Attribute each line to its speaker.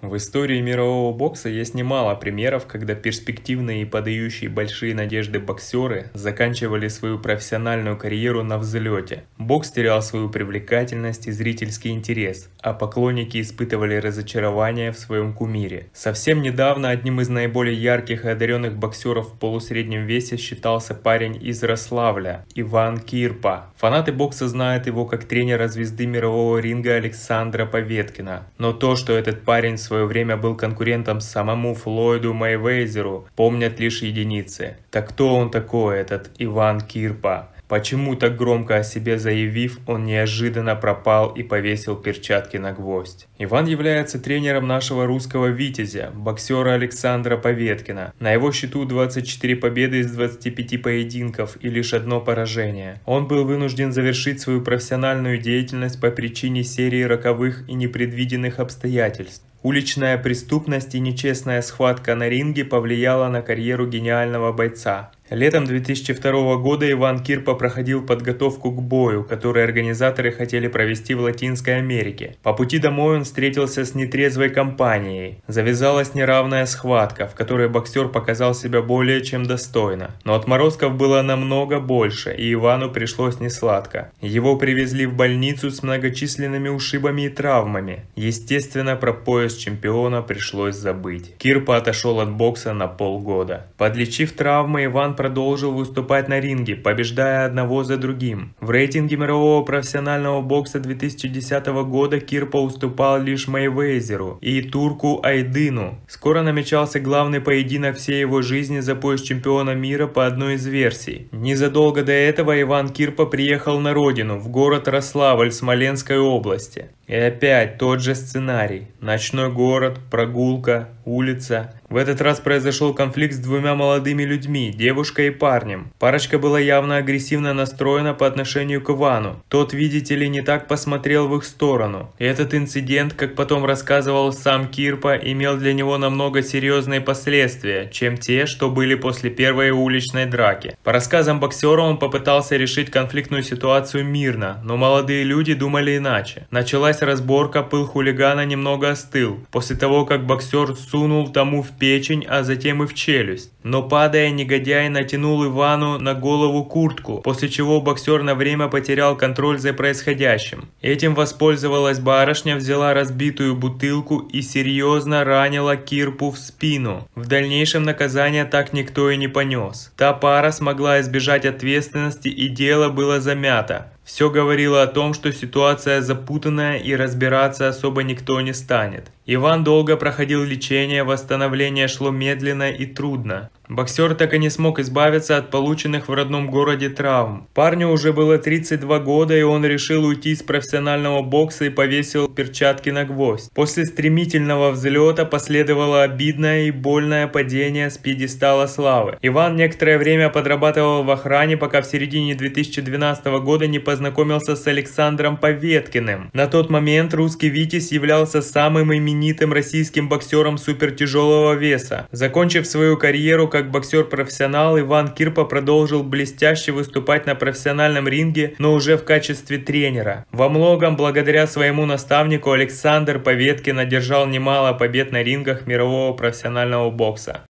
Speaker 1: В истории мирового бокса есть немало примеров, когда перспективные и подающие большие надежды боксеры заканчивали свою профессиональную карьеру на взлете. Бокс терял свою привлекательность и зрительский интерес, а поклонники испытывали разочарование в своем кумире. Совсем недавно одним из наиболее ярких и одаренных боксеров в полусреднем весе считался парень из Рославля – Иван Кирпа. Фанаты бокса знают его как тренера звезды мирового ринга Александра Поветкина. Но то, что этот парень свое время был конкурентом самому Флойду Майвейзеру, помнят лишь единицы. Так кто он такой, этот Иван Кирпа? Почему так громко о себе заявив, он неожиданно пропал и повесил перчатки на гвоздь? Иван является тренером нашего русского «Витязя», боксера Александра Поветкина. На его счету 24 победы из 25 поединков и лишь одно поражение. Он был вынужден завершить свою профессиональную деятельность по причине серии роковых и непредвиденных обстоятельств. Уличная преступность и нечестная схватка на ринге повлияла на карьеру гениального бойца. Летом 2002 года Иван Кирпа проходил подготовку к бою, который организаторы хотели провести в Латинской Америке. По пути домой он встретился с нетрезвой компанией. Завязалась неравная схватка, в которой боксер показал себя более чем достойно. Но отморозков было намного больше, и Ивану пришлось несладко. Его привезли в больницу с многочисленными ушибами и травмами. Естественно, про пояс чемпиона пришлось забыть. Кирпа отошел от бокса на полгода. Подлечив травмы, Иван продолжил выступать на ринге, побеждая одного за другим. В рейтинге мирового профессионального бокса 2010 года Кирпа уступал лишь Мейвезеру и турку Айдыну. Скоро намечался главный поединок всей его жизни за пояс чемпиона мира по одной из версий. Незадолго до этого Иван Кирпа приехал на родину, в город Рославль Смоленской области. И опять тот же сценарий. Ночной город, прогулка, улица. В этот раз произошел конфликт с двумя молодыми людьми, девушкой и парнем. Парочка была явно агрессивно настроена по отношению к Ивану. Тот, видите ли, не так посмотрел в их сторону. Этот инцидент, как потом рассказывал сам Кирпа, имел для него намного серьезные последствия, чем те, что были после первой уличной драки. По рассказам боксера он попытался решить конфликтную ситуацию мирно, но молодые люди думали иначе. Началась разборка, пыл хулигана немного остыл, после того как боксер сунул тому в печень, а затем и в челюсть. Но падая, негодяй натянул Ивану на голову куртку, после чего боксер на время потерял контроль за происходящим. Этим воспользовалась барышня, взяла разбитую бутылку и серьезно ранила Кирпу в спину. В дальнейшем наказание так никто и не понес. Та пара смогла избежать ответственности и дело было замято. Все говорило о том, что ситуация запутанная и разбираться особо никто не станет. Иван долго проходил лечение, восстановление шло медленно и трудно. Боксер так и не смог избавиться от полученных в родном городе травм. Парню уже было 32 года, и он решил уйти из профессионального бокса и повесил перчатки на гвоздь. После стремительного взлета последовало обидное и больное падение с пьедестала славы. Иван некоторое время подрабатывал в охране, пока в середине 2012 года не познакомился с Александром Поветкиным. На тот момент русский Витязь являлся самым именитым российским боксером супертяжелого веса. Закончив свою карьеру как боксер-профессионал Иван Кирпа продолжил блестяще выступать на профессиональном ринге, но уже в качестве тренера. Во многом благодаря своему наставнику Александр Поветкин одержал немало побед на рингах мирового профессионального бокса.